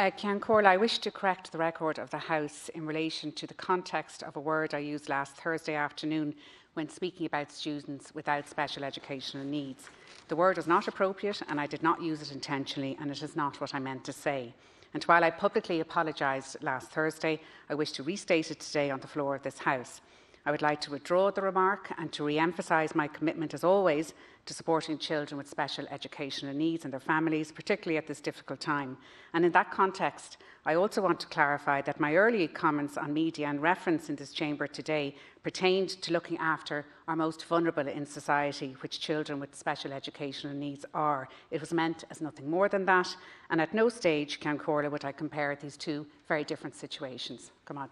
Uh, Cian I wish to correct the record of the House in relation to the context of a word I used last Thursday afternoon when speaking about students without special educational needs. The word was not appropriate and I did not use it intentionally and it is not what I meant to say. And while I publicly apologised last Thursday, I wish to restate it today on the floor of this House. I would like to withdraw the remark and to re-emphasise my commitment, as always, to supporting children with special educational needs and their families, particularly at this difficult time. And in that context, I also want to clarify that my early comments on media and reference in this chamber today pertained to looking after our most vulnerable in society, which children with special educational needs are. It was meant as nothing more than that, and at no stage, Ceann Comhairle, would I compare these two very different situations. Come on,